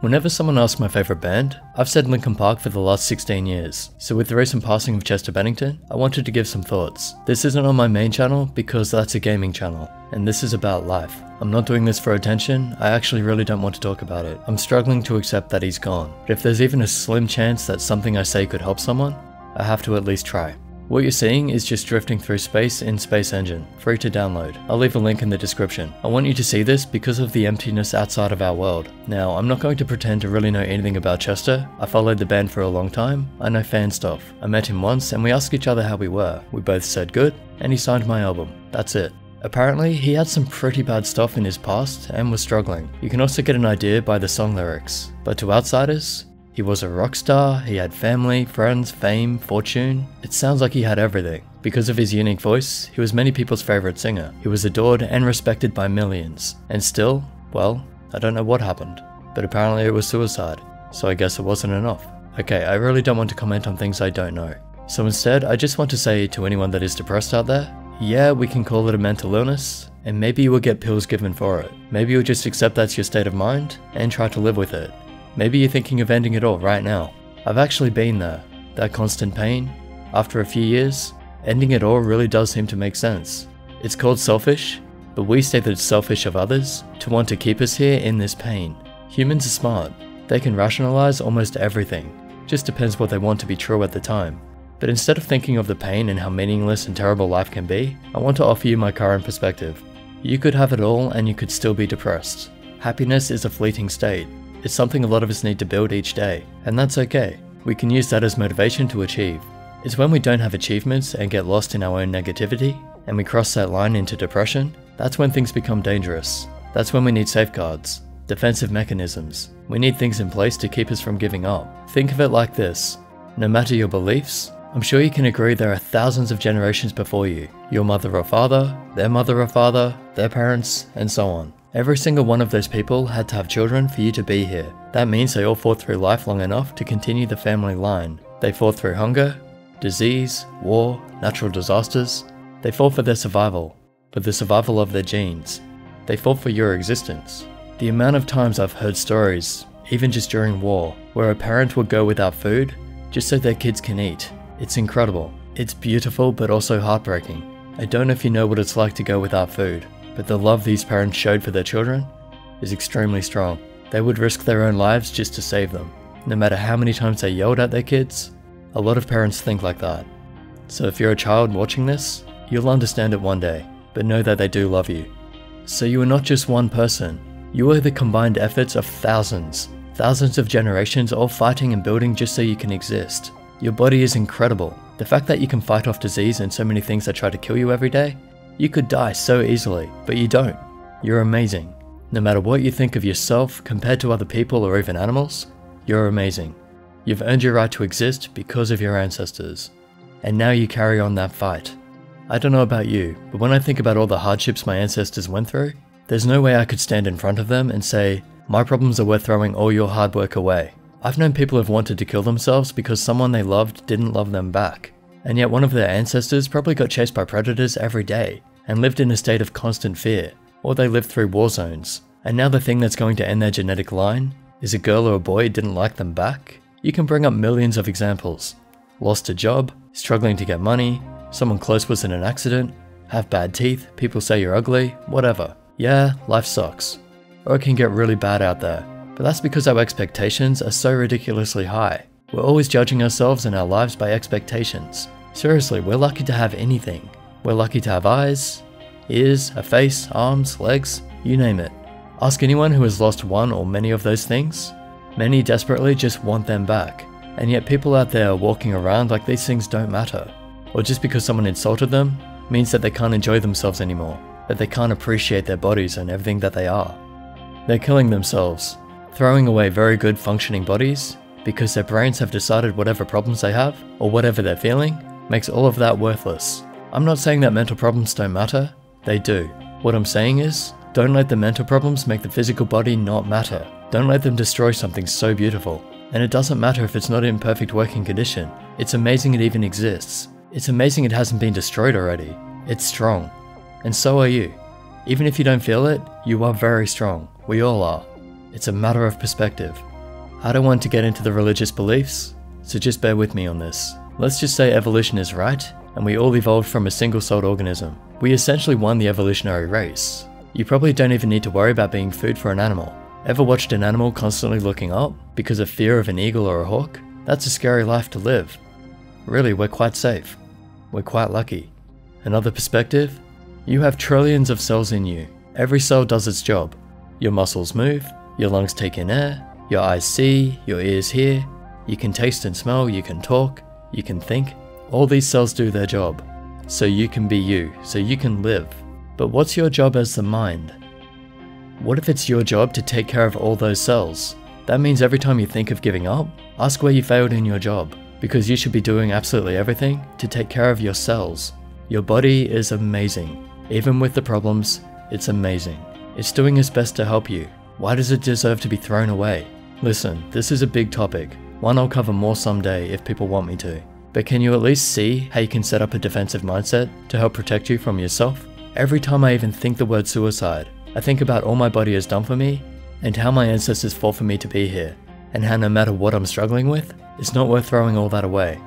Whenever someone asks my favourite band, I've said Linkin Park for the last 16 years, so with the recent passing of Chester Bennington, I wanted to give some thoughts. This isn't on my main channel because that's a gaming channel, and this is about life. I'm not doing this for attention, I actually really don't want to talk about it. I'm struggling to accept that he's gone, but if there's even a slim chance that something I say could help someone, I have to at least try. What you're seeing is just drifting through space in Space Engine, free to download. I'll leave a link in the description. I want you to see this because of the emptiness outside of our world. Now, I'm not going to pretend to really know anything about Chester. I followed the band for a long time. I know fan stuff. I met him once and we asked each other how we were. We both said good, and he signed my album. That's it. Apparently, he had some pretty bad stuff in his past and was struggling. You can also get an idea by the song lyrics. But to outsiders, he was a rock star, he had family, friends, fame, fortune. It sounds like he had everything. Because of his unique voice, he was many people's favourite singer. He was adored and respected by millions. And still, well, I don't know what happened. But apparently it was suicide. So I guess it wasn't enough. Okay, I really don't want to comment on things I don't know. So instead, I just want to say to anyone that is depressed out there, yeah, we can call it a mental illness, and maybe you will get pills given for it. Maybe you'll just accept that's your state of mind and try to live with it. Maybe you're thinking of ending it all right now. I've actually been there. That constant pain. After a few years, ending it all really does seem to make sense. It's called selfish, but we say that it's selfish of others to want to keep us here in this pain. Humans are smart. They can rationalize almost everything. Just depends what they want to be true at the time. But instead of thinking of the pain and how meaningless and terrible life can be, I want to offer you my current perspective. You could have it all and you could still be depressed. Happiness is a fleeting state. It's something a lot of us need to build each day, and that's okay. We can use that as motivation to achieve. It's when we don't have achievements and get lost in our own negativity, and we cross that line into depression, that's when things become dangerous. That's when we need safeguards, defensive mechanisms. We need things in place to keep us from giving up. Think of it like this. No matter your beliefs, I'm sure you can agree there are thousands of generations before you. Your mother or father, their mother or father, their parents, and so on. Every single one of those people had to have children for you to be here. That means they all fought through life long enough to continue the family line. They fought through hunger, disease, war, natural disasters. They fought for their survival, for the survival of their genes. They fought for your existence. The amount of times I've heard stories, even just during war, where a parent would go without food just so their kids can eat. It's incredible. It's beautiful but also heartbreaking. I don't know if you know what it's like to go without food but the love these parents showed for their children is extremely strong. They would risk their own lives just to save them. No matter how many times they yelled at their kids, a lot of parents think like that. So if you're a child watching this, you'll understand it one day, but know that they do love you. So you are not just one person, you are the combined efforts of thousands, thousands of generations all fighting and building just so you can exist. Your body is incredible. The fact that you can fight off disease and so many things that try to kill you every day you could die so easily, but you don't. You're amazing. No matter what you think of yourself compared to other people or even animals, you're amazing. You've earned your right to exist because of your ancestors. And now you carry on that fight. I don't know about you, but when I think about all the hardships my ancestors went through, there's no way I could stand in front of them and say, my problems are worth throwing all your hard work away. I've known people who've wanted to kill themselves because someone they loved didn't love them back. And yet one of their ancestors probably got chased by predators every day and lived in a state of constant fear, or they lived through war zones. And now the thing that's going to end their genetic line is a girl or a boy didn't like them back? You can bring up millions of examples. Lost a job, struggling to get money, someone close was in an accident, have bad teeth, people say you're ugly, whatever. Yeah, life sucks. Or it can get really bad out there. But that's because our expectations are so ridiculously high. We're always judging ourselves and our lives by expectations. Seriously, we're lucky to have anything. We're lucky to have eyes, ears, a face, arms, legs, you name it. Ask anyone who has lost one or many of those things. Many desperately just want them back, and yet people out there are walking around like these things don't matter. Or just because someone insulted them means that they can't enjoy themselves anymore, that they can't appreciate their bodies and everything that they are. They're killing themselves, throwing away very good functioning bodies because their brains have decided whatever problems they have, or whatever they're feeling, makes all of that worthless. I'm not saying that mental problems don't matter, they do. What I'm saying is, don't let the mental problems make the physical body not matter. Don't let them destroy something so beautiful. And it doesn't matter if it's not in perfect working condition. It's amazing it even exists. It's amazing it hasn't been destroyed already. It's strong. And so are you. Even if you don't feel it, you are very strong. We all are. It's a matter of perspective. I don't want to get into the religious beliefs, so just bear with me on this. Let's just say evolution is right, and we all evolved from a single-celled organism. We essentially won the evolutionary race. You probably don't even need to worry about being food for an animal. Ever watched an animal constantly looking up because of fear of an eagle or a hawk? That's a scary life to live. Really, we're quite safe. We're quite lucky. Another perspective? You have trillions of cells in you. Every cell does its job. Your muscles move, your lungs take in air, your eyes see, your ears hear, you can taste and smell, you can talk, you can think. All these cells do their job. So you can be you, so you can live. But what's your job as the mind? What if it's your job to take care of all those cells? That means every time you think of giving up, ask where you failed in your job, because you should be doing absolutely everything to take care of your cells. Your body is amazing. Even with the problems, it's amazing. It's doing its best to help you. Why does it deserve to be thrown away? Listen, this is a big topic, one I'll cover more someday if people want me to. But can you at least see how you can set up a defensive mindset to help protect you from yourself? Every time I even think the word suicide, I think about all my body has done for me and how my ancestors fought for me to be here, and how no matter what I'm struggling with, it's not worth throwing all that away.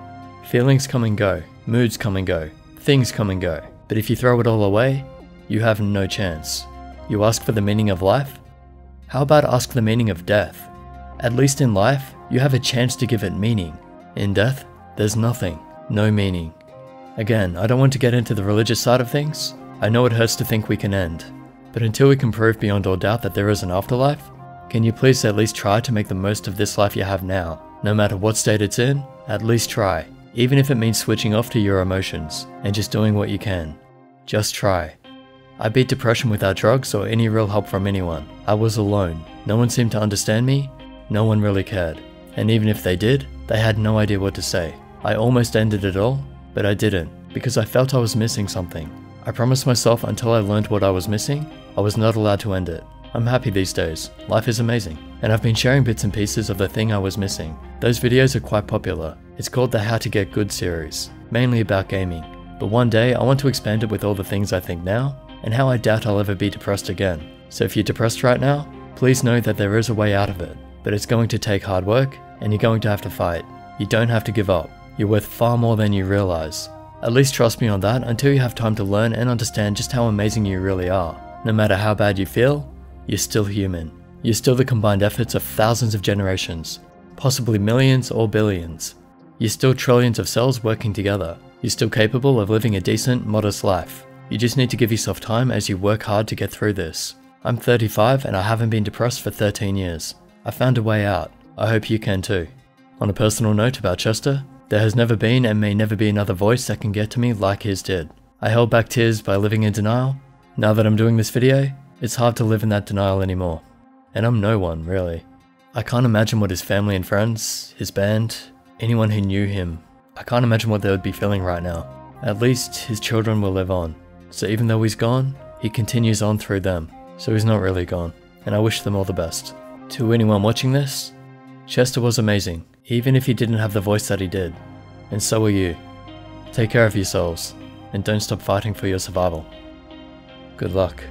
Feelings come and go, moods come and go, things come and go, but if you throw it all away, you have no chance. You ask for the meaning of life? How about ask the meaning of death? At least in life, you have a chance to give it meaning. In death, there's nothing, no meaning. Again, I don't want to get into the religious side of things. I know it hurts to think we can end. But until we can prove beyond all doubt that there is an afterlife, can you please at least try to make the most of this life you have now? No matter what state it's in, at least try. Even if it means switching off to your emotions and just doing what you can. Just try. I beat depression without drugs or any real help from anyone. I was alone. No one seemed to understand me. No one really cared. And even if they did, they had no idea what to say. I almost ended it all, but I didn't, because I felt I was missing something. I promised myself until I learned what I was missing, I was not allowed to end it. I'm happy these days. Life is amazing. And I've been sharing bits and pieces of the thing I was missing. Those videos are quite popular. It's called the How to Get Good series, mainly about gaming. But one day I want to expand it with all the things I think now, and how I doubt I'll ever be depressed again. So if you're depressed right now, please know that there is a way out of it. But it's going to take hard work, and you're going to have to fight. You don't have to give up. You're worth far more than you realize. At least trust me on that until you have time to learn and understand just how amazing you really are. No matter how bad you feel, you're still human. You're still the combined efforts of thousands of generations, possibly millions or billions. You're still trillions of cells working together. You're still capable of living a decent, modest life. You just need to give yourself time as you work hard to get through this. I'm 35 and I haven't been depressed for 13 years. I found a way out. I hope you can too. On a personal note about Chester, there has never been and may never be another voice that can get to me like his did. I held back tears by living in denial. Now that I'm doing this video, it's hard to live in that denial anymore. And I'm no one, really. I can't imagine what his family and friends, his band, anyone who knew him, I can't imagine what they would be feeling right now. At least his children will live on. So even though he's gone, he continues on through them. So he's not really gone. And I wish them all the best. To anyone watching this, Chester was amazing even if he didn't have the voice that he did. And so are you. Take care of yourselves, and don't stop fighting for your survival. Good luck.